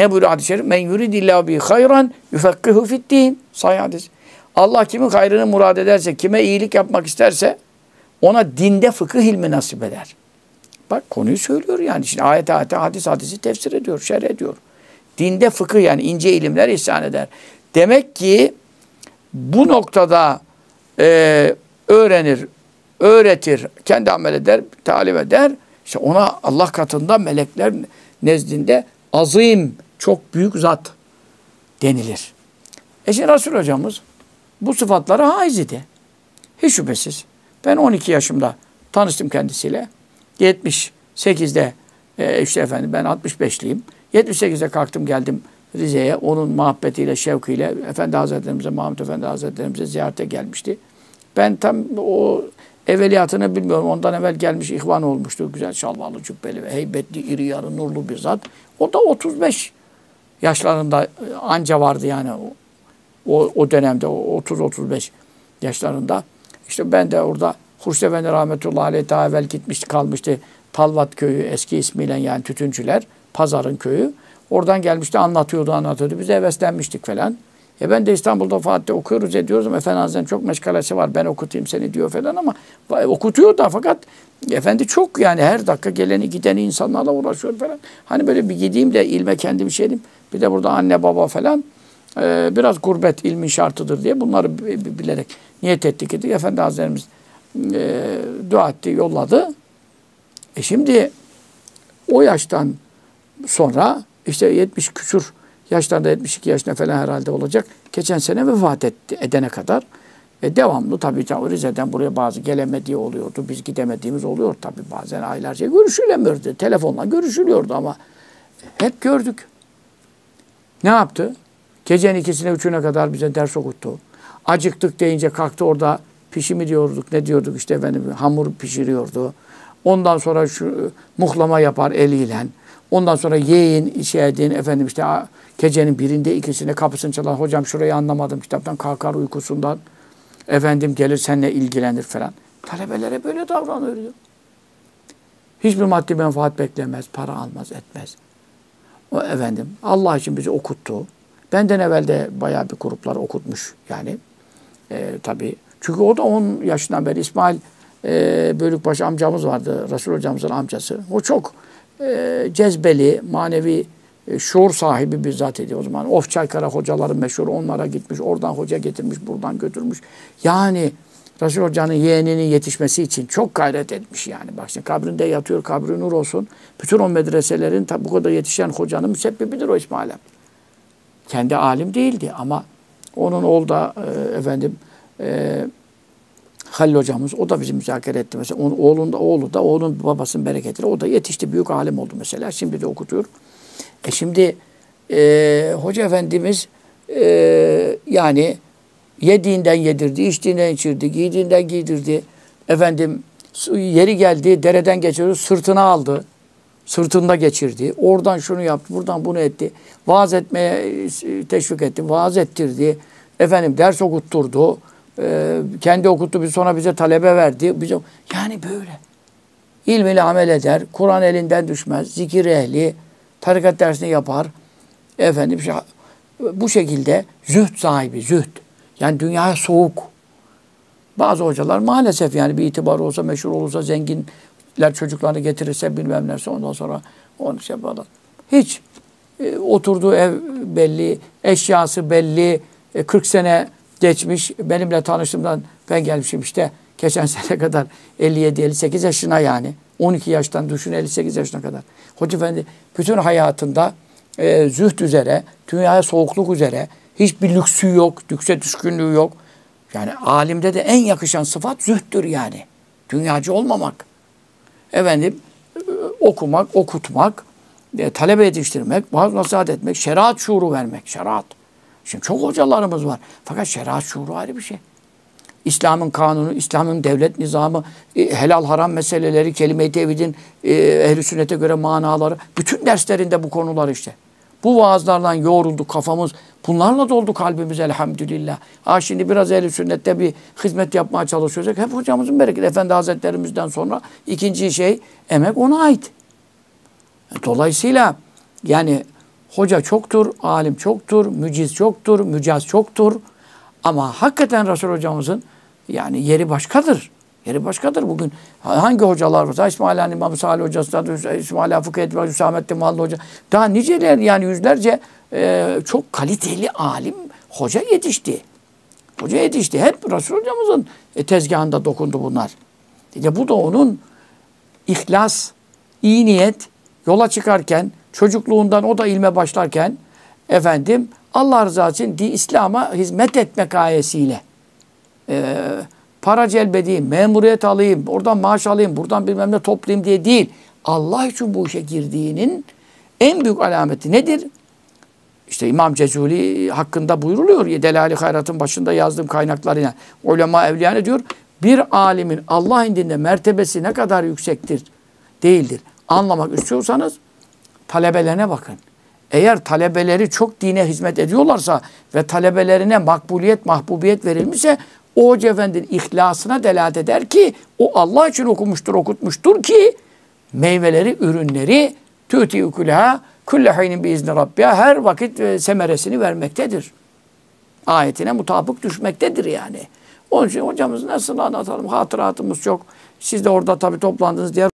Ne buyuruyor hadis-i şerif? Men yuridillahu bi hayran yufekkihu fiddin. Sahih hadis. Allah kimin hayrını murad ederse, kime iyilik yapmak isterse ona dinde fıkıh ilmi nasip eder. Bak konuyu söylüyor yani. Şimdi ayet ayet hadis hadisi tefsir ediyor, şerh ediyor. Dinde fıkıh yani ince ilimler ihsan eder. Demek ki bu noktada e, öğrenir, öğretir, kendi amel eder, talim eder. İşte ona Allah katında melekler nezdinde azim, çok büyük zat denilir. E şimdi Resul hocamız bu sıfatlara haiz idi. Hiç şüphesiz. Ben 12 yaşımda tanıştım kendisiyle. 78'de e, işte efendim ben 65'liyim. 78'de kalktım geldim Rize'ye. Onun muhabbetiyle, şevkiyle Efendi Hazretlerimize, Mahmut Efendi Hazretlerimize ziyarete gelmişti. Ben tam o evveliyatını bilmiyorum. Ondan evvel gelmiş ihvan olmuştu. Güzel şalvarlı, cübbeli ve heybetli, iri yarı, nurlu bir zat. O da 35 yaşlarında anca vardı yani. O, o dönemde, 30-35 yaşlarında. İşte ben de orada Hurşit Efendi rahmetullahi aleyh daha evvel gitmişti, kalmıştı. Talvat köyü eski ismiyle yani tütüncüler. Pazarın köyü. Oradan gelmişti anlatıyordu anlatıyordu. Biz heveslenmiştik falan. E ben de İstanbul'da Fatih'te okuyoruz ediyoruz ama Efendi Hazretleri'nin çok meşgalesi var. Ben okutayım seni diyor falan ama okutuyor da fakat efendi çok yani her dakika geleni gideni insanlarla uğraşıyor falan. Hani böyle bir gideyim de ilme kendim şey edeyim. Bir de burada anne baba falan. Ee, biraz gurbet ilmin şartıdır diye bunları bilerek niyet ettik idi. Efendi Hazretlerimiz e, dua etti, yolladı. E şimdi o yaştan sonra işte 70 küsur yaşlarında 72 yaşında falan herhalde olacak. Geçen sene vefat etti edene kadar. E devamlı tabii Rize'den buraya bazı gelemediği oluyordu. Biz gidemediğimiz oluyor tabii bazen aylarca. Görüşülemiyordu. Telefonla görüşülüyordu ama hep gördük. Ne yaptı? Gecenin ikisine üçüne kadar bize ders okuttu. Acıktık deyince kalktı orada pişimi diyorduk. Ne diyorduk işte efendim hamur pişiriyordu. Ondan sonra şu muhlama yapar eliyle. Ondan sonra yiyin, şey edin, efendim işte gecenin birinde ikisine kapısını çalar. Hocam şurayı anlamadım kitaptan kalkar uykusundan. Efendim gelir seninle ilgilenir falan. Talebelere böyle davranıyor. Hiçbir maddi menfaat beklemez, para almaz, etmez. O efendim Allah için bizi okuttu. Benden evvel de bayağı bir gruplar okutmuş yani. E, tabii. Çünkü o da 10 yaşından beri İsmail e, Bölükbaşı amcamız vardı. Resul hocamızın amcası. O çok e, cezbeli, manevi e, şuur sahibi bir zat idi o zaman. Of Çaykara hocaların meşhur onlara gitmiş. Oradan hoca getirmiş, buradan götürmüş. Yani Resul Hoca'nın yeğeninin yetişmesi için çok gayret etmiş yani. Bak şimdi kabrinde yatıyor, kabri nur olsun. Bütün o medreselerin bu kadar yetişen hocanın müsebbibidir o İsmail Kendi alim değildi ama onun oğlu da e, efendim e, Halil hocamız o da bizi müzakere etti. Mesela onun oğlun da oğlu da oğlun babasının bereketiyle o da yetişti. Büyük alim oldu mesela. Şimdi de okutuyor. E şimdi e, hoca efendimiz e, yani yediğinden yedirdi, içtiğinden içirdi, giydiğinden giydirdi. Efendim yeri geldi, dereden geçiyordu, sırtına aldı. Sırtında geçirdi. Oradan şunu yaptı, buradan bunu etti. Vaaz etmeye teşvik etti, vaaz ettirdi. Efendim ders okutturdu. Ee, kendi okuttu, bir sonra bize talebe verdi. Bize, yani böyle. İlmiyle amel eder, Kur'an elinden düşmez, zikir ehli, tarikat dersini yapar. Efendim bu şekilde zühd sahibi, zühd. Yani dünyaya soğuk. Bazı hocalar maalesef yani bir itibar olsa, meşhur olursa, zenginler çocuklarını getirirse bilmem neyse ondan sonra onu şey yapalım. Hiç e, oturduğu ev belli, eşyası belli, e, 40 sene geçmiş. Benimle tanıştığımdan ben gelmişim işte geçen sene kadar 57-58 yaşına yani. 12 yaştan düşün 58 yaşına kadar. Hoca Efendi bütün hayatında e, zühd üzere, dünyaya soğukluk üzere hiçbir lüksü yok, lükse düşkünlüğü yok. Yani alimde de en yakışan sıfat zühttür yani. Dünyacı olmamak. Efendim e, okumak, okutmak, e, talebe yetiştirmek, bazı nasihat etmek, şeriat şuuru vermek, şeriat. Şimdi çok hocalarımız var. Fakat şeriat şuuru ayrı bir şey. İslam'ın kanunu, İslam'ın devlet nizamı, e, helal haram meseleleri, kelime-i tevhidin e, ehl sünnete göre manaları, bütün derslerinde bu konular işte. Bu vaazlarla yoğruldu kafamız. Bunlarla doldu kalbimiz elhamdülillah. Ha şimdi biraz ehl sünnette bir hizmet yapmaya çalışıyorsak hep hocamızın bereketi. Efendi Hazretlerimizden sonra ikinci şey emek ona ait. Dolayısıyla yani Hoca çoktur, alim çoktur, müciz çoktur, mücaz çoktur. Ama hakikaten Resul hocamızın yani yeri başkadır. Yeri başkadır bugün. Hangi hocalar var? İsmail Han İmam Salih Hocası, İsmail Han Fıkıh Etbi Hüsamettin Mallı Hoca. Daha niceler yani yüzlerce e, çok kaliteli alim hoca yetişti. Hoca yetişti. Hep Resul hocamızın e, tezgahında dokundu bunlar. İşte bu da onun ihlas, iyi niyet, yola çıkarken, çocukluğundan o da ilme başlarken efendim Allah rızası için İslam'a hizmet etme gayesiyle e, para celbedeyim, memuriyet alayım, oradan maaş alayım, buradan bilmem ne toplayayım diye değil. Allah için bu işe girdiğinin en büyük alameti nedir? İşte İmam Cezuli hakkında buyruluyor. Delali Hayrat'ın başında yazdığım kaynaklarıyla. Ulema evliya ne diyor? Bir alimin Allah indinde mertebesi ne kadar yüksektir değildir. Anlamak istiyorsanız talebelerine bakın. Eğer talebeleri çok dine hizmet ediyorlarsa ve talebelerine makbuliyet, mahbubiyet verilmişse o hoca efendinin ihlasına delalet eder ki o Allah için okumuştur, okutmuştur ki meyveleri, ürünleri tüti ukulaha kulle haynin biizni rabbiha her vakit e, semeresini vermektedir. Ayetine mutabık düşmektedir yani. Onun için hocamız nasıl anlatalım? Hatıratımız çok. Siz de orada tabii toplandınız diğer